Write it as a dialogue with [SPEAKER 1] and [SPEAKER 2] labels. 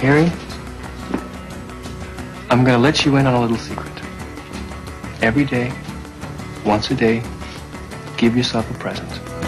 [SPEAKER 1] Harry, I'm going to let you in on a little secret. Every day, once a day, give yourself a present.